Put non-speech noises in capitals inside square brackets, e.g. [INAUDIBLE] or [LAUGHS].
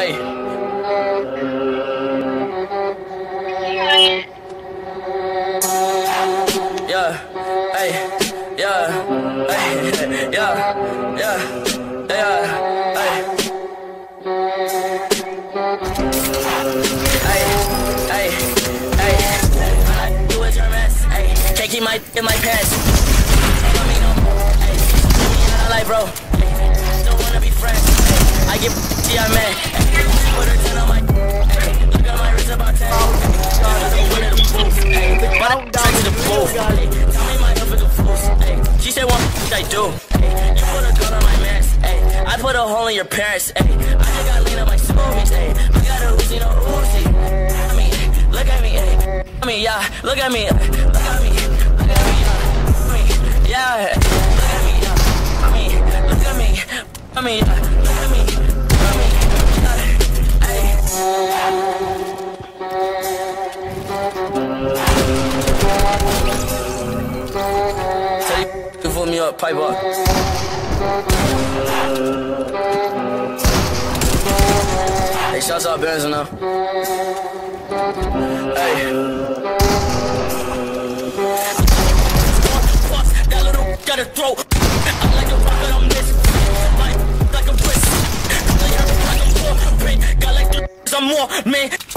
Hey. Yeah, hey, yeah, hey, [LAUGHS] yeah, yeah, yeah, hey. Hey, hey, hey. Do it your mess, hey. Can't keep my in my pants. Don't me no more, hey. Leave me of life, bro. Don't wanna be friends. I get to your man. Booth. Tell me my is a fools. Hey. She said what I do. You put a gun on my. Hey. I put a hole in your parents. I just got lean on my smoothies. Hey. I got a Uzi, no Uzi. Look at me. I mean, yeah. Look at me. Look at me. Look at me. Yeah. Look at me. Look at me. I mean, yeah. up, Piper. Hey, shouts out Benson. Hey. Gotta throw. I'm like a rocket, I'm missing. Like, like a brick. Like her, like I'm. Got like this, I'm more, man.